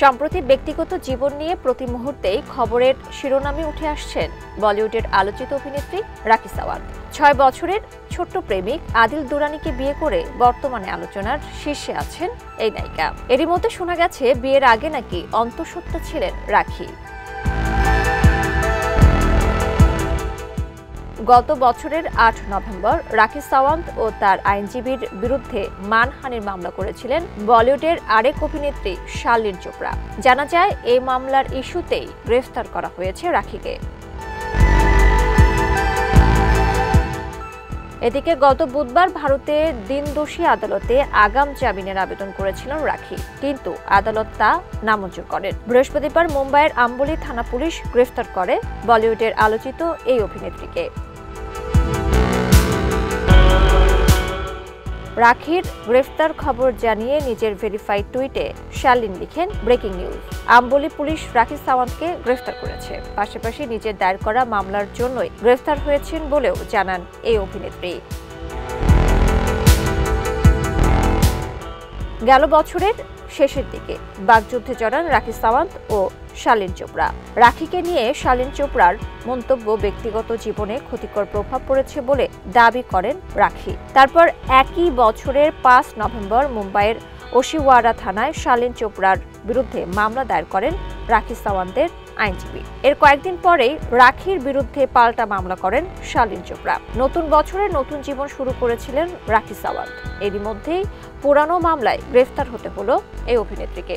সম্প্রতি ব্যক্তিগত জীবন নিয়ে প্রতি মুহূর্তেই খবরের শিরোনামে উঠে আসছেন বলিউডের আলোচিত অভিনেত্রী রাকি সাওয়াল ছয় বছরের ছোট্ট প্রেমিক আদিল দুরানিকে বিয়ে করে বর্তমানে আলোচনার শীর্ষে আছেন এই নায়িকা। এরই মধ্যে শোনা গেছে, বিয়ের আগে নাকি অন্তঃসত্ত্বা ছিলেন রাখি। গত বছরের আট নভেম্বর রাখি সাওয়ান্ত ও তার আইনজীবীর বিরুদ্ধে মানহানির মামলা করেছিলেন বলিউডের আরেক অভিনেত্রী শার্লিন চোপড়া। জানা যায় এই মামলার ইস্যুতেই গ্রেফতার করা হয়েছে রাখিকে। এদিকে গত বুধবার ভারতের দিনদোষী আদালতে আগাম জামিনের আবেদন করেছিলেন রাখি। কিন্তু আদালত তা নামঞ্জুর করেন। বৃহস্পতিবার মুম্বাইয়ের আম্বলি থানা পুলিশ গ্রেফতার করে বলিউডের আলোচিত এই অভিনেত্রীকে। রাখির গ্রেফতার খবর জানিয়ে নিজের ভেরিফাইড টুইটে শালিন লিখেন ব্রেকিং নিউজ। আম্বলি পুলিশ রাখি সাওয়ান্তকে গ্রেফতার করেছে। পাশাপাশি নিজের দায়ের করা মামলার জন্যই গ্রেফতার হয়েছেন বলেও জানান এই অভিনেত্রী। গেল বছরের শেষের দিকে। বাগযুদ্ধে চড়ান রাখি সাওয়ান্ত ও শালীন চোপড়া। রাখিকে নিয়ে শালীন চোপড়ার মন্তব্য ব্যক্তিগত জীবনে ক্ষতিকর প্রভাব পড়েছে বলে দাবি করেন রাখি। তারপর একই বছরের পাঁচ নভেম্বর মুম্বাইয়ের ওশিওয়ারা থানায় শালীন চোপড়ার বিরুদ্ধে মামলা দায়ের করেন রাখি সাওয়ান্তের আইনজীবী। এর কয়েকদিন পরেই রাখির বিরুদ্ধে পাল্টা মামলা করেন শালীন চোপড়া। নতুন বছরে নতুন জীবন শুরু করেছিলেন রাখি সাওয়ান্ত। এরই মধ্যেই পুরানো মামলায় গ্রেফতার হতে হলো এই অভিনেত্রীকে।